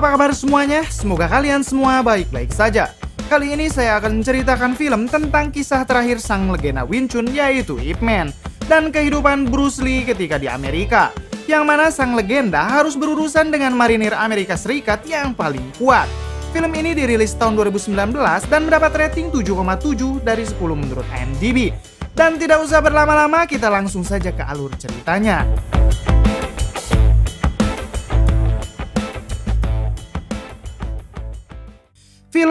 Apa kabar semuanya? Semoga kalian semua baik-baik saja. Kali ini saya akan menceritakan film tentang kisah terakhir sang legenda Wing Chun yaitu Ip Man dan kehidupan Bruce Lee ketika di Amerika. Yang mana sang legenda harus berurusan dengan marinir Amerika Serikat yang paling kuat. Film ini dirilis tahun 2019 dan mendapat rating 7,7 dari 10 menurut IMDb. Dan tidak usah berlama-lama, kita langsung saja ke alur ceritanya.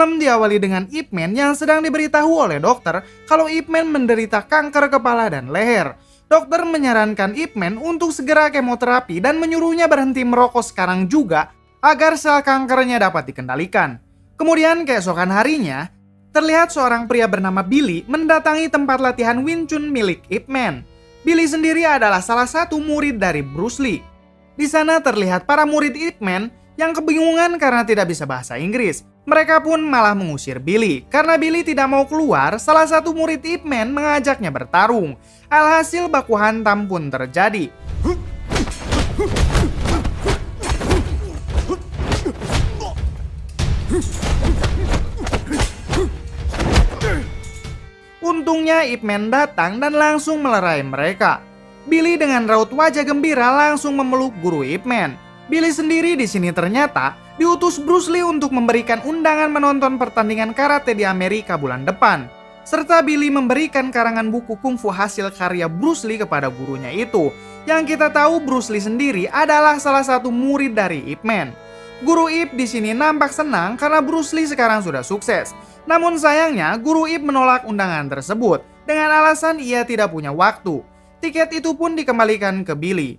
Film diawali dengan Ip Man yang sedang diberitahu oleh dokter kalau Ip Man menderita kanker kepala dan leher. Dokter menyarankan Ip Man untuk segera kemoterapi dan menyuruhnya berhenti merokok sekarang juga agar sel kankernya dapat dikendalikan. Kemudian keesokan harinya, terlihat seorang pria bernama Billy mendatangi tempat latihan Wing Chun milik Ip Man. Billy sendiri adalah salah satu murid dari Bruce Lee. Di sana terlihat para murid Ip Man yang kebingungan karena tidak bisa bahasa Inggris. Mereka pun malah mengusir Billy. Karena Billy tidak mau keluar, salah satu murid Ip Man mengajaknya bertarung. Alhasil baku hantam pun terjadi. Untungnya Ip Man datang dan langsung melerai mereka. Billy dengan raut wajah gembira langsung memeluk guru Ip Man. Billy sendiri di sini ternyata diutus Bruce Lee untuk memberikan undangan menonton pertandingan karate di Amerika bulan depan. Serta Billy memberikan karangan buku kungfu hasil karya Bruce Lee kepada gurunya itu. Yang kita tahu Bruce Lee sendiri adalah salah satu murid dari Ip Man. Guru Ip di sini nampak senang karena Bruce Lee sekarang sudah sukses. Namun sayangnya Guru Ip menolak undangan tersebut dengan alasan ia tidak punya waktu. Tiket itu pun dikembalikan ke Billy.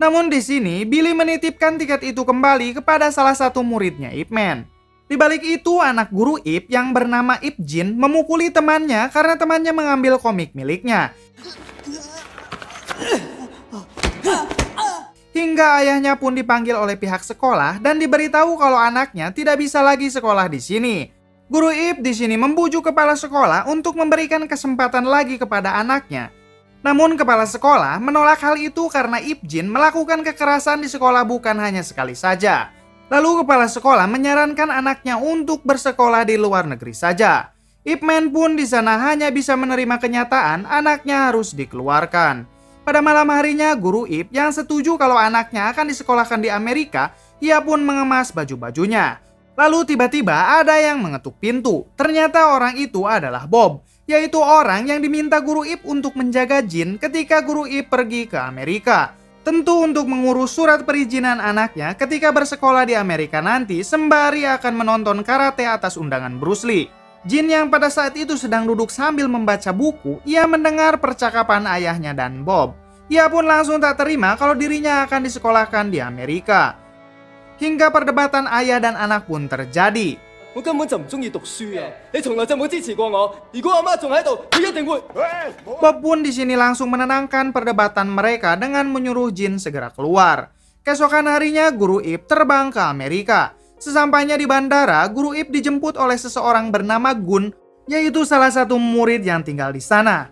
Namun di sini, Billy menitipkan tiket itu kembali kepada salah satu muridnya Ip Man. Di balik itu, anak guru Ip yang bernama Ip Jin memukuli temannya karena temannya mengambil komik miliknya. Hingga ayahnya pun dipanggil oleh pihak sekolah dan diberitahu kalau anaknya tidak bisa lagi sekolah di sini. Guru Ip di sini membujuk kepala sekolah untuk memberikan kesempatan lagi kepada anaknya namun kepala sekolah menolak hal itu karena Ibjin melakukan kekerasan di sekolah bukan hanya sekali saja. Lalu kepala sekolah menyarankan anaknya untuk bersekolah di luar negeri saja. Ipman pun di sana hanya bisa menerima kenyataan anaknya harus dikeluarkan. Pada malam harinya, guru Ip yang setuju kalau anaknya akan disekolahkan di Amerika, ia pun mengemas baju-bajunya. Lalu tiba-tiba ada yang mengetuk pintu. Ternyata orang itu adalah Bob yaitu orang yang diminta Guru Ip untuk menjaga Jin ketika Guru Ip pergi ke Amerika. Tentu untuk mengurus surat perizinan anaknya ketika bersekolah di Amerika nanti sembari akan menonton karate atas undangan Bruce Lee. Jin yang pada saat itu sedang duduk sambil membaca buku, ia mendengar percakapan ayahnya dan Bob. Ia pun langsung tak terima kalau dirinya akan disekolahkan di Amerika. Hingga perdebatan ayah dan anak pun terjadi. 我根本就唔中意读书啊！你从来就冇支持过我。如果阿妈仲喺度，佢一定会。 Bob pun di sini langsung menenangkan perdebatan mereka dengan menyuruh Jin segera keluar. Keesokan harinya, Guru Ip terbang ke Amerika. Sesampainya di bandara, Guru Ip dijemput oleh seseorang bernama Gun, yaitu salah satu murid yang tinggal di sana.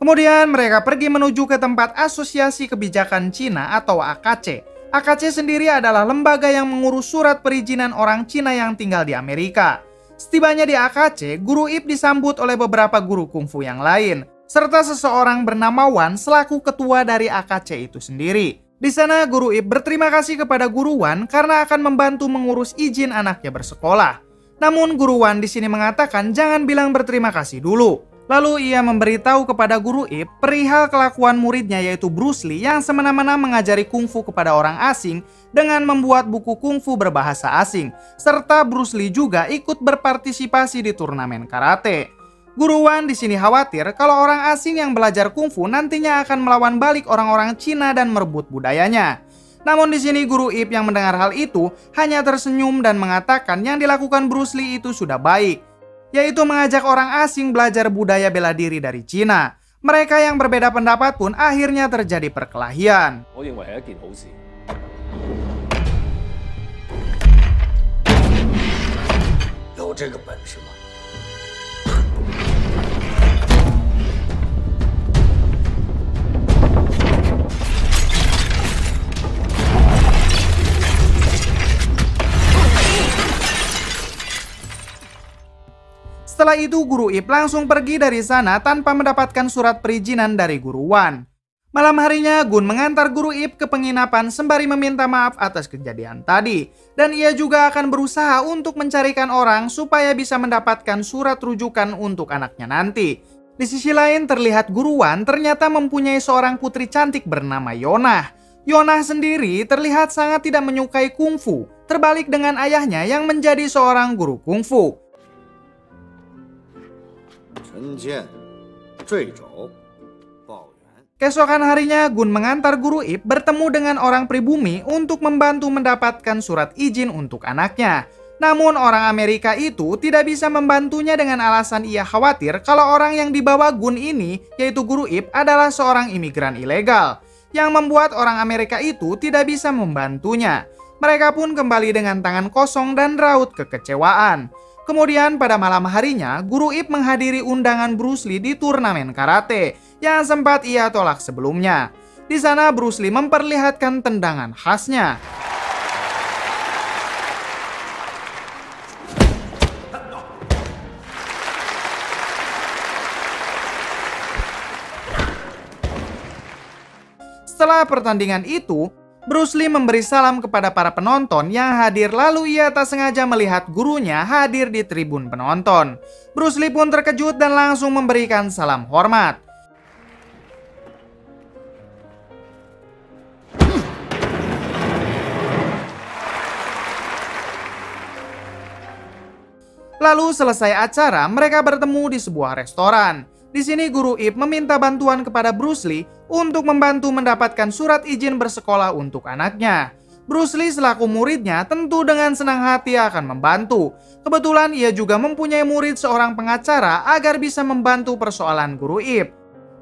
Kemudian mereka pergi menuju ke tempat Asosiasi Kebijakan Cina atau AKC AKC sendiri adalah lembaga yang mengurus surat perizinan orang Cina yang tinggal di Amerika. Setibanya di AKC, Guru Ip disambut oleh beberapa guru kungfu yang lain, serta seseorang bernama Wan selaku ketua dari AKC itu sendiri. Di sana, Guru Ip berterima kasih kepada Guru Wan karena akan membantu mengurus izin anaknya bersekolah. Namun Guru Wan di sini mengatakan jangan bilang berterima kasih dulu. Lalu ia memberitahu kepada guru Ip perihal kelakuan muridnya yaitu Bruce Lee yang semena-mena mengajari kungfu kepada orang asing dengan membuat buku kungfu berbahasa asing, serta Bruce Lee juga ikut berpartisipasi di turnamen karate. Guru Wan di sini khawatir kalau orang asing yang belajar kungfu nantinya akan melawan balik orang-orang Cina dan merebut budayanya. Namun di sini guru Ip yang mendengar hal itu hanya tersenyum dan mengatakan yang dilakukan Bruce Lee itu sudah baik yaitu mengajak orang asing belajar budaya bela diri dari Cina. Mereka yang berbeda pendapat pun akhirnya terjadi perkelahian. Setelah itu guru Ip langsung pergi dari sana tanpa mendapatkan surat perizinan dari guru Wan. Malam harinya, Gun mengantar guru Ip ke penginapan sembari meminta maaf atas kejadian tadi. Dan ia juga akan berusaha untuk mencarikan orang supaya bisa mendapatkan surat rujukan untuk anaknya nanti. Di sisi lain terlihat guru Wan ternyata mempunyai seorang putri cantik bernama Yonah. Yonah sendiri terlihat sangat tidak menyukai kungfu, terbalik dengan ayahnya yang menjadi seorang guru kungfu. 陈建、坠肘、报元。 Keesokan harinya, Gun mengantar guru Ip bertemu dengan orang pribumi untuk membantu mendapatkan surat izin untuk anaknya. Namun orang Amerika itu tidak bisa membantunya dengan alasan ia khawatir kalau orang yang dibawa Gun ini, yaitu guru Ip, adalah seorang imigran ilegal. Yang membuat orang Amerika itu tidak bisa membantunya. Mereka pun kembali dengan tangan kosong dan raut kekecewaan. Kemudian pada malam harinya, Guru Ip menghadiri undangan Bruce Lee di turnamen karate yang sempat ia tolak sebelumnya. Di sana Bruce Lee memperlihatkan tendangan khasnya. Setelah pertandingan itu, Bruce Lee memberi salam kepada para penonton yang hadir lalu ia tak sengaja melihat gurunya hadir di tribun penonton. Bruce Lee pun terkejut dan langsung memberikan salam hormat. Lalu selesai acara, mereka bertemu di sebuah restoran. Di sini Guru Ip meminta bantuan kepada Bruce Lee untuk membantu mendapatkan surat izin bersekolah untuk anaknya. Bruce Lee selaku muridnya tentu dengan senang hati akan membantu. Kebetulan ia juga mempunyai murid seorang pengacara agar bisa membantu persoalan Guru Ip.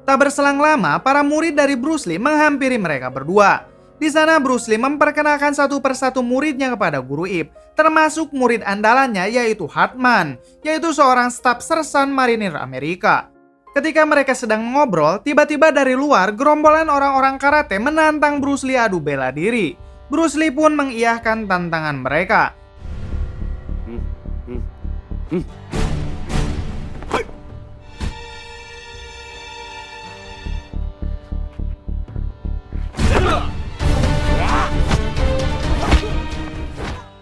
Tak berselang lama, para murid dari Bruce Lee menghampiri mereka berdua. Di sana Bruce Lee memperkenalkan satu persatu muridnya kepada Guru Ip, termasuk murid andalannya yaitu Hartman, yaitu seorang staf sersan marinir Amerika. Ketika mereka sedang ngobrol, tiba-tiba dari luar gerombolan orang-orang karate menantang Bruce Lee adu bela diri. Bruce Lee pun mengiyahkan tantangan mereka.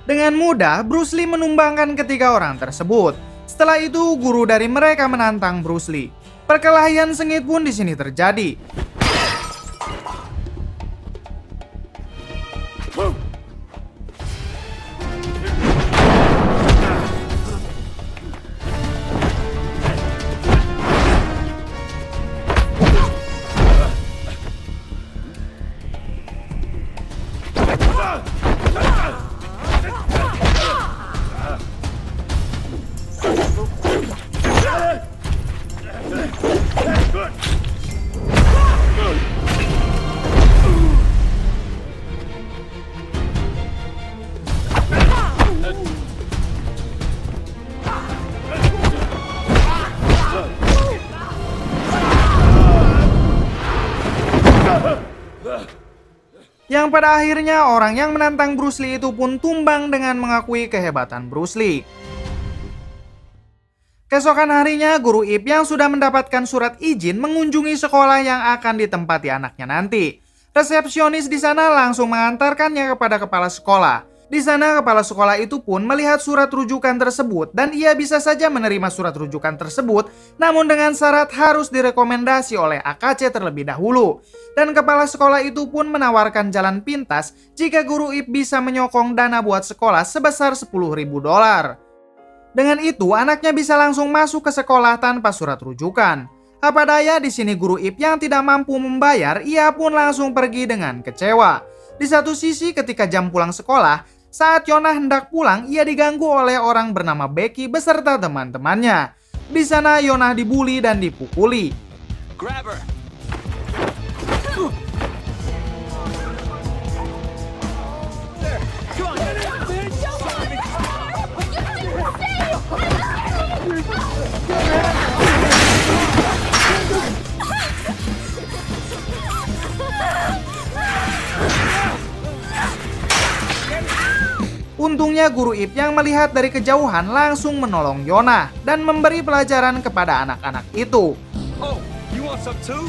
Dengan mudah, Bruce Lee menumbangkan ketiga orang tersebut. Setelah itu, guru dari mereka menantang Bruce Lee. Perkelahian sengit pun di sini terjadi. Yang pada akhirnya orang yang menantang Bruce Lee itu pun tumbang dengan mengakui kehebatan Bruce Lee. Keesokan harinya, Guru Ip yang sudah mendapatkan surat izin mengunjungi sekolah yang akan ditempati anaknya nanti. Resepsionis di sana langsung mengantarkannya kepada kepala sekolah. Di sana kepala sekolah itu pun melihat surat rujukan tersebut dan ia bisa saja menerima surat rujukan tersebut namun dengan syarat harus direkomendasi oleh AKC terlebih dahulu. Dan kepala sekolah itu pun menawarkan jalan pintas jika guru IP bisa menyokong dana buat sekolah sebesar 10.000 dolar. Dengan itu anaknya bisa langsung masuk ke sekolah tanpa surat rujukan. Apa daya di sini guru IP yang tidak mampu membayar, ia pun langsung pergi dengan kecewa. Di satu sisi ketika jam pulang sekolah, saat Yona hendak pulang, ia diganggu oleh orang bernama Becky beserta teman-temannya. Di sana Yona dibully dan dipukuli. Untungnya guru Ip yang melihat dari kejauhan langsung menolong Yona dan memberi pelajaran kepada anak-anak itu. Oh, you want some too?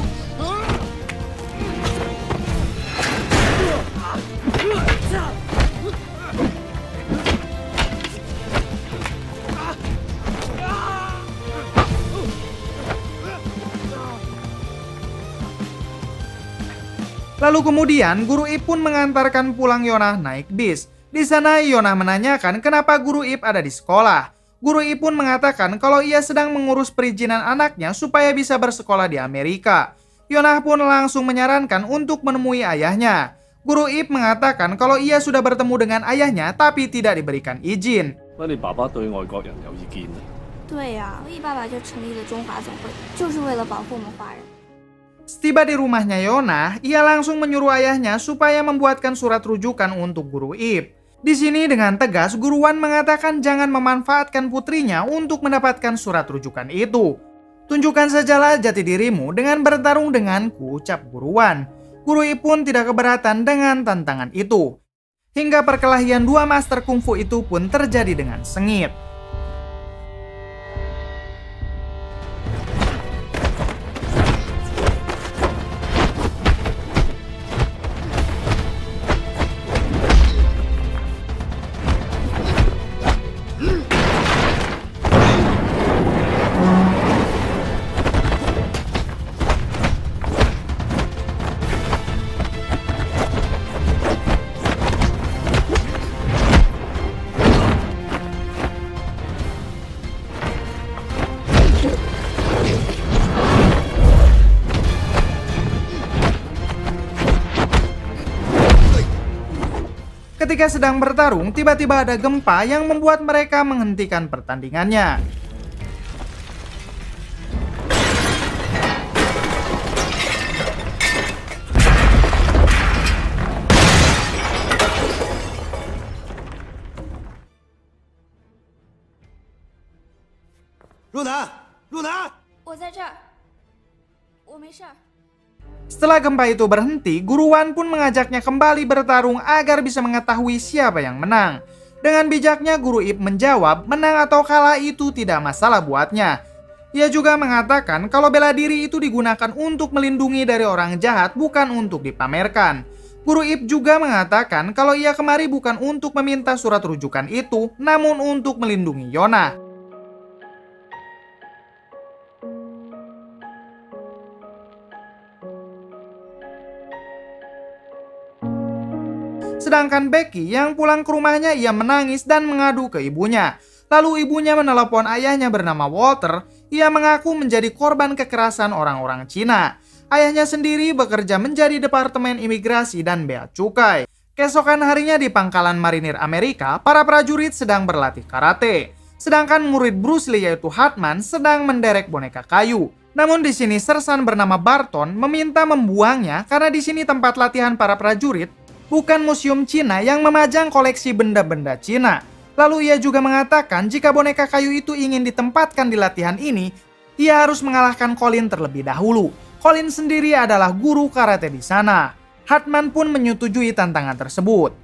Lalu kemudian guru Ip pun mengantarkan pulang Yona naik bis. Di sana Yona menanyakan kenapa guru Ip ada di sekolah. Guru Ip pun mengatakan kalau ia sedang mengurus perizinan anaknya supaya bisa bersekolah di Amerika. Yonah pun langsung menyarankan untuk menemui ayahnya. Guru Ip mengatakan kalau ia sudah bertemu dengan ayahnya tapi tidak diberikan izin. Setiba di rumahnya Yona, ia langsung menyuruh ayahnya supaya membuatkan surat rujukan untuk guru Ip. Di sini dengan tegas guruan mengatakan jangan memanfaatkan putrinya untuk mendapatkan surat rujukan itu. Tunjukkan sajalah jati dirimu dengan bertarung denganku, ucap guruan. Guru Ip pun tidak keberatan dengan tantangan itu. Hingga perkelahian dua master kungfu itu pun terjadi dengan sengit. Ketika sedang bertarung, tiba-tiba ada gempa yang membuat mereka menghentikan pertandingannya. “ Setelah gempa itu berhenti, guruan pun mengajaknya kembali bertarung agar bisa mengetahui siapa yang menang. Dengan bijaknya Guru Ip menjawab, menang atau kalah itu tidak masalah buatnya. Ia juga mengatakan kalau bela diri itu digunakan untuk melindungi dari orang jahat bukan untuk dipamerkan. Guru Ip juga mengatakan kalau ia kemari bukan untuk meminta surat rujukan itu, namun untuk melindungi Yona. Sedangkan Becky yang pulang ke rumahnya ia menangis dan mengadu ke ibunya. Lalu ibunya menelepon ayahnya bernama Walter, ia mengaku menjadi korban kekerasan orang-orang Cina. Ayahnya sendiri bekerja menjadi Departemen Imigrasi dan Bea Cukai. Keesokan harinya di pangkalan marinir Amerika, para prajurit sedang berlatih karate. Sedangkan murid Bruce Lee yaitu Hartman sedang menderek boneka kayu. Namun di sini sersan bernama Barton meminta membuangnya karena di sini tempat latihan para prajurit bukan museum Cina yang memajang koleksi benda-benda Cina. Lalu ia juga mengatakan jika boneka kayu itu ingin ditempatkan di latihan ini, ia harus mengalahkan Colin terlebih dahulu. Colin sendiri adalah guru karate di sana. Hartman pun menyetujui tantangan tersebut.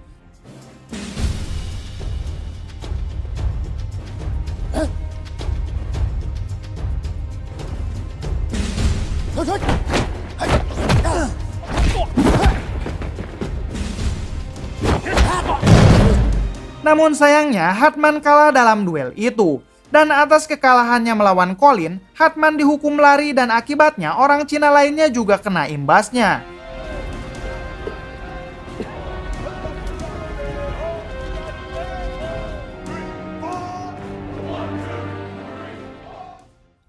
Namun sayangnya Hartman kalah dalam duel itu. Dan atas kekalahannya melawan Colin, Hartman dihukum lari dan akibatnya orang Cina lainnya juga kena imbasnya.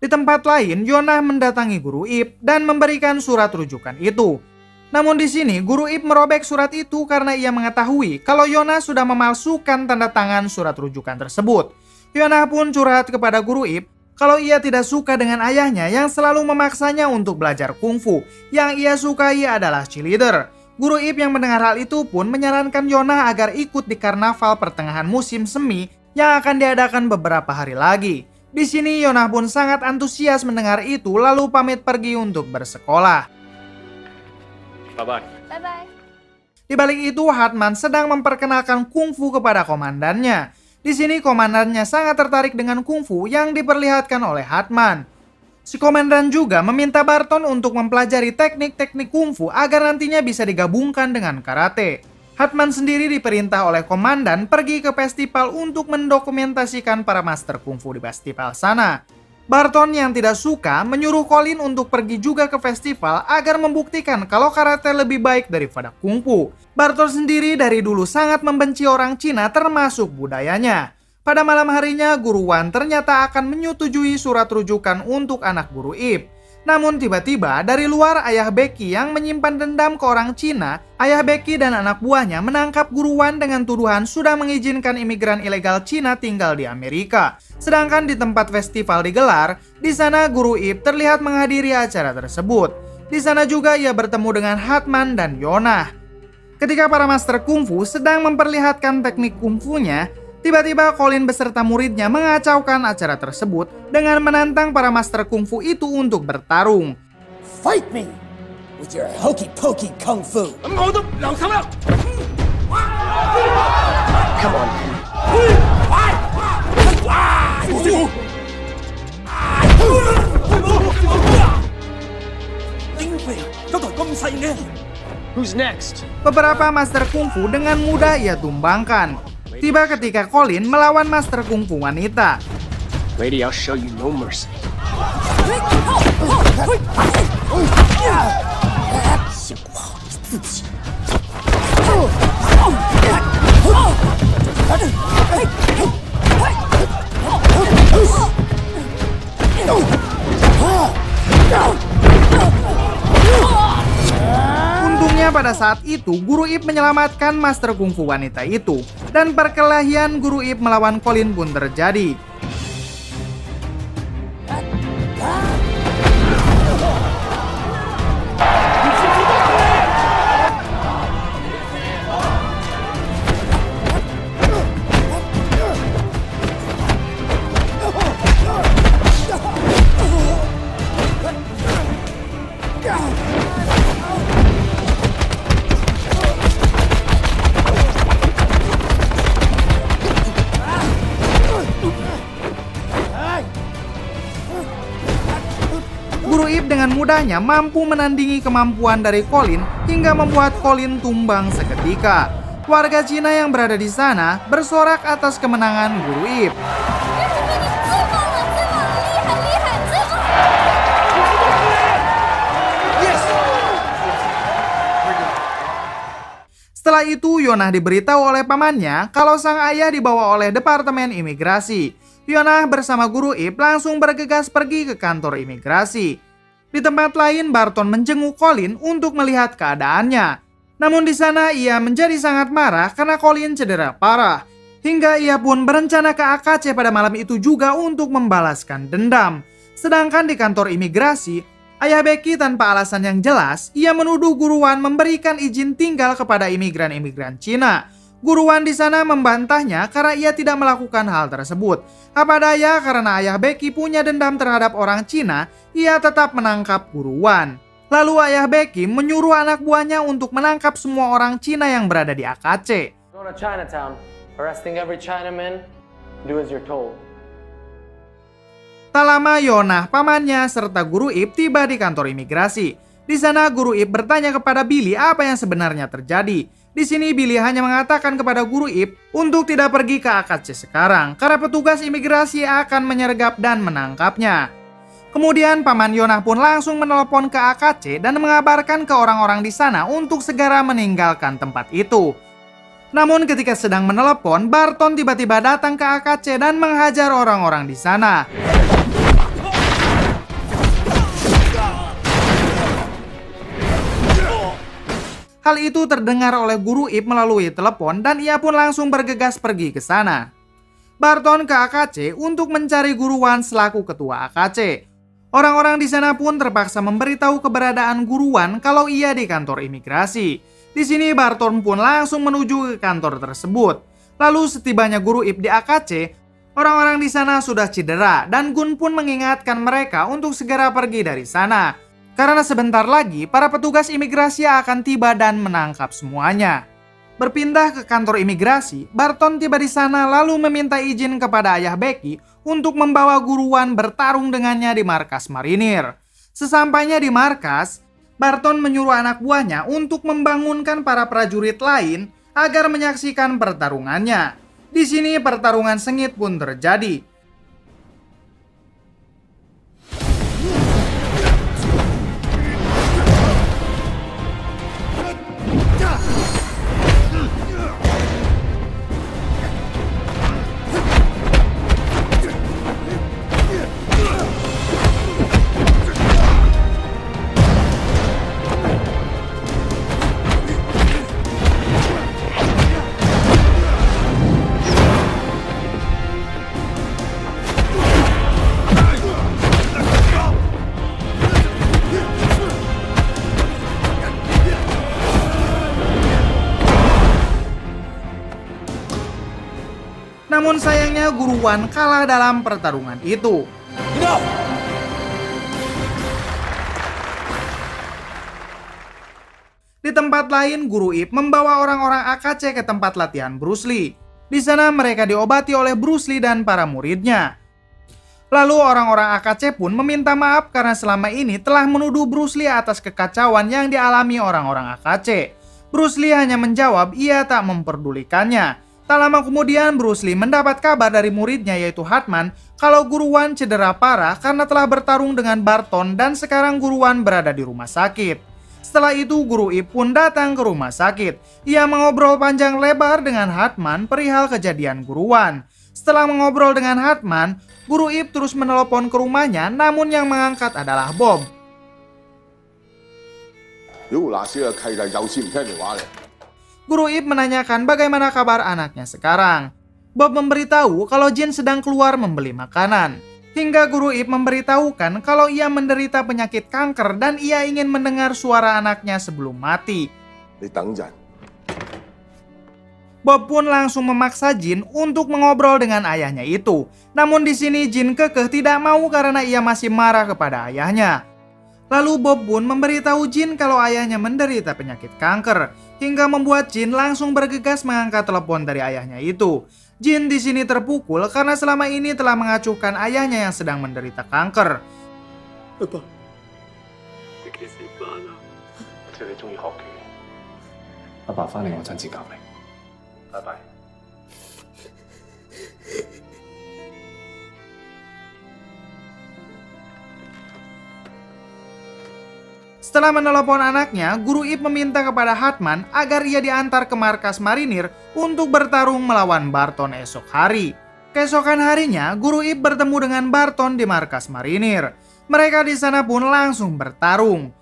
Di tempat lain, Yonah mendatangi Guru Ip dan memberikan surat rujukan itu. Namun di sini, Guru Ip merobek surat itu karena ia mengetahui kalau Yona sudah memalsukan tanda tangan surat rujukan tersebut. Yona pun curhat kepada Guru Ip kalau ia tidak suka dengan ayahnya yang selalu memaksanya untuk belajar kungfu. Yang ia sukai adalah cheerleader. Guru Ip yang mendengar hal itu pun menyarankan Yona agar ikut di karnaval pertengahan musim semi yang akan diadakan beberapa hari lagi. Di sini Yona pun sangat antusias mendengar itu lalu pamit pergi untuk bersekolah. Bye-bye. Bye-bye. Di balik itu, Hartman sedang memperkenalkan kungfu kepada komandannya. Di sini komandannya sangat tertarik dengan kungfu yang diperlihatkan oleh Hartman. Si komandan juga meminta Barton untuk mempelajari teknik-teknik kungfu agar nantinya bisa digabungkan dengan karate. Hartman sendiri diperintah oleh komandan pergi ke festival untuk mendokumentasikan para master kungfu di festival sana. Barton yang tidak suka menyuruh Colin untuk pergi juga ke festival agar membuktikan kalau karate lebih baik daripada kungfu. Barton sendiri dari dulu sangat membenci orang Cina termasuk budayanya. Pada malam harinya, Guru Wan ternyata akan menyetujui surat rujukan untuk anak Guru Ip. Namun tiba-tiba dari luar ayah Becky yang menyimpan dendam ke orang Cina, ayah Becky dan anak buahnya menangkap Guru Wan dengan tuduhan sudah mengizinkan imigran ilegal Cina tinggal di Amerika. Sedangkan di tempat festival digelar, di sana Guru Ip terlihat menghadiri acara tersebut. Di sana juga ia bertemu dengan Hatman dan Yonah. Ketika para master kungfu sedang memperlihatkan teknik kungfunya, Tiba-tiba Colin beserta muridnya mengacaukan acara tersebut dengan menantang para master kungfu itu untuk bertarung. Fight me with your hokey pokey kung fu. Come on. Who's next? Beberapa master kungfu dengan mudah ia tumbangkan. Tiba ketika Colin melawan master kungfu wanita. Lady, I'll show you no mercy. 想 Untungnya pada saat itu Guru Ip menyelamatkan master kungfu wanita itu dan perkelahian Guru Ip melawan Colin pun terjadi. Mudahnya mampu menandingi kemampuan dari Colin hingga membuat Colin tumbang seketika. Warga Cina yang berada di sana bersorak atas kemenangan Guru Ip. 'Setelah itu, Yonah diberitahu oleh pamannya kalau sang ayah dibawa oleh Departemen Imigrasi. Yonah bersama Guru Ip langsung bergegas pergi ke kantor imigrasi. Di tempat lain, Barton menjenguk Colin untuk melihat keadaannya. Namun di sana ia menjadi sangat marah karena Colin cedera parah. Hingga ia pun berencana ke AKC pada malam itu juga untuk membalaskan dendam. Sedangkan di kantor imigrasi, ayah Becky tanpa alasan yang jelas, ia menuduh Guruan memberikan izin tinggal kepada imigran-imigran Cina. Guruan di sana membantahnya karena ia tidak melakukan hal tersebut. Apa daya karena ayah Becky punya dendam terhadap orang Cina, ia tetap menangkap Guruan. Lalu ayah Becky menyuruh anak buahnya untuk menangkap semua orang Cina yang berada di AKC. Go to Chinatown, arresting every Chinaman, do as you're told. Tak lama Yonah, pamannya, serta Guru Ip tiba di kantor imigrasi. Di sana Guru Ip bertanya kepada Billy apa yang sebenarnya terjadi. Di sini Billy hanya mengatakan kepada Guru Ip untuk tidak pergi ke AKC sekarang karena petugas imigrasi akan menyergap dan menangkapnya. Kemudian paman Yonah pun langsung menelepon ke AKC dan mengabarkan ke orang-orang di sana untuk segera meninggalkan tempat itu. Namun ketika sedang menelepon, Barton tiba-tiba datang ke AKC dan menghajar orang-orang di sana. Hal itu terdengar oleh Guru Ip melalui telepon dan ia pun langsung bergegas pergi ke sana. Barton ke AKC untuk mencari Guru Wan selaku ketua AKC. Orang-orang di sana pun terpaksa memberitahu keberadaan Guru Wan kalau ia di kantor imigrasi. Di sini Barton pun langsung menuju ke kantor tersebut. Lalu setibanya Guru Ip di AKC, orang-orang di sana sudah cedera dan Gun pun mengingatkan mereka untuk segera pergi dari sana. Karena sebentar lagi para petugas imigrasi akan tiba dan menangkap semuanya. Berpindah ke kantor imigrasi, Barton tiba di sana lalu meminta izin kepada ayah Becky untuk membawa guruan bertarung dengannya di markas marinir. Sesampainya di markas, Barton menyuruh anak buahnya untuk membangunkan para prajurit lain agar menyaksikan pertarungannya. Di sini pertarungan sengit pun terjadi. Guruwan kalah dalam pertarungan itu. Di tempat lain, Guru Ip membawa orang-orang AKC ke tempat latihan Bruce Lee. Di sana mereka diobati oleh Bruce Lee dan para muridnya. Lalu orang-orang AKC pun meminta maaf karena selama ini telah menuduh Bruce Lee atas kekacauan yang dialami orang-orang AKC. Bruce Lee hanya menjawab ia tak memperdulikannya. Tak lama kemudian Bruce Lee mendapat kabar dari muridnya yaitu Hartman kalau Guruwan cedera parah karena telah bertarung dengan Barton dan sekarang Guruwan berada di rumah sakit. Setelah itu Guru Ip pun datang ke rumah sakit. Ia mengobrol panjang lebar dengan Hartman perihal kejadian Guruwan. Setelah mengobrol dengan Hartman, Guru Ip terus menelepon ke rumahnya namun yang mengangkat adalah Bob. 有那些契弟有钱唔听电话嘅。 Guru Ip menanyakan bagaimana kabar anaknya sekarang. Bob memberitahu kalau Jin sedang keluar membeli makanan. Hingga Guru Ip memberitahukan kalau ia menderita penyakit kanker dan ia ingin mendengar suara anaknya sebelum mati. Bob pun langsung memaksa Jin untuk mengobrol dengan ayahnya itu. Namun di sini Jin kekeh tidak mau karena ia masih marah kepada ayahnya. Lalu Bob pun memberitahu Jin kalau ayahnya menderita penyakit kanker hingga membuat Jin langsung bergegas mengangkat telepon dari ayahnya itu. Jin di sini terpukul karena selama ini telah mengacuhkan ayahnya yang sedang menderita kanker. 你幾 Setelah menelepon anaknya, Guru Ip meminta kepada Hartman agar ia diantar ke markas marinir untuk bertarung melawan Barton esok hari. Keesokan harinya, Guru Ip bertemu dengan Barton di markas marinir. Mereka di sana pun langsung bertarung.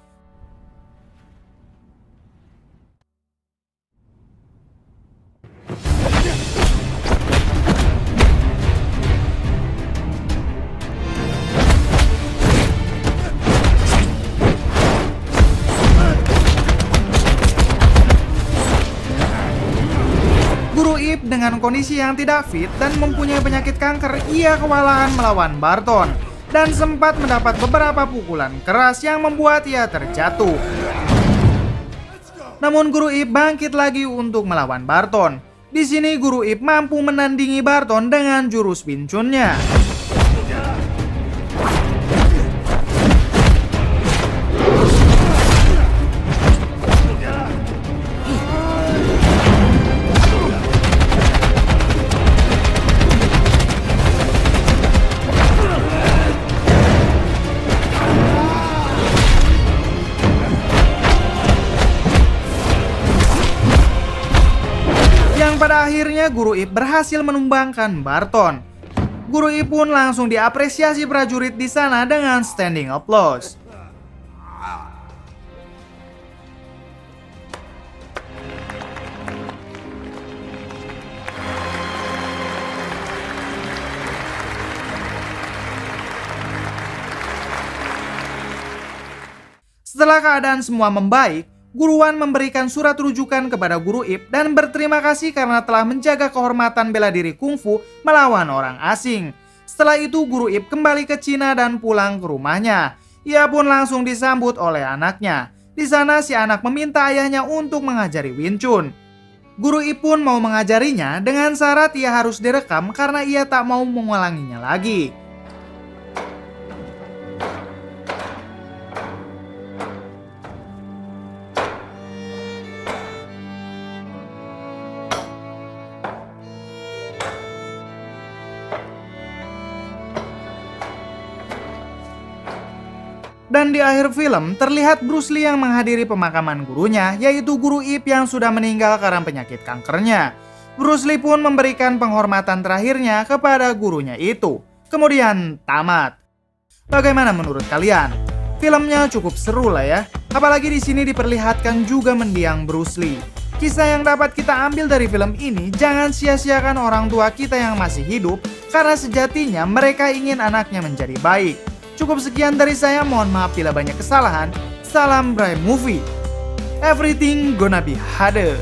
Kondisi yang tidak fit dan mempunyai penyakit kanker, ia kewalahan melawan Barton dan sempat mendapat beberapa pukulan keras yang membuat ia terjatuh. Namun Guru Ip bangkit lagi untuk melawan Barton. Di sini Guru Ip mampu menandingi Barton dengan jurus pincunnya. Berhasil menumbangkan Barton. Guru Ip pun langsung diapresiasi prajurit di sana dengan standing applause. Setelah keadaan semua membaik, Guruwan memberikan surat rujukan kepada Guru Ip dan berterima kasih karena telah menjaga kehormatan bela diri kungfu melawan orang asing. Setelah itu Guru Ip kembali ke Cina dan pulang ke rumahnya. Ia pun langsung disambut oleh anaknya. Di sana si anak meminta ayahnya untuk mengajari Win Chun. Guru Ip pun mau mengajarinya dengan syarat ia harus direkam karena ia tak mau mengulanginya lagi. Dan di akhir film terlihat Bruce Lee yang menghadiri pemakaman gurunya yaitu guru Ip yang sudah meninggal karena penyakit kankernya. Bruce Lee pun memberikan penghormatan terakhirnya kepada gurunya itu. Kemudian tamat. Bagaimana menurut kalian? Filmnya cukup seru lah ya. Apalagi di sini diperlihatkan juga mendiang Bruce Lee. Kisah yang dapat kita ambil dari film ini, jangan sia-siakan orang tua kita yang masih hidup, karena sejatinya mereka ingin anaknya menjadi baik. Cukup sekian dari saya, mohon maaf bila banyak kesalahan. Salam Bright Movie. Everything gonna be harder.